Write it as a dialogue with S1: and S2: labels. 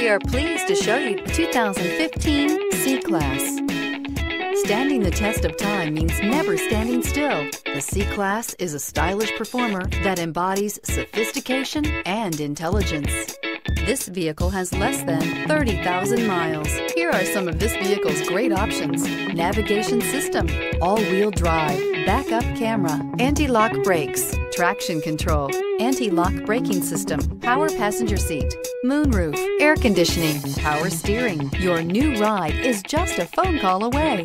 S1: We are pleased to show you the 2015 C-Class. Standing the test of time means never standing still. The C-Class is a stylish performer that embodies sophistication and intelligence. This vehicle has less than 30,000 miles. Here are some of this vehicle's great options. Navigation system, all-wheel drive, backup camera, anti-lock brakes, traction control, anti-lock braking system, power passenger seat, moonroof, air conditioning, power steering. Your new ride is just a phone call away.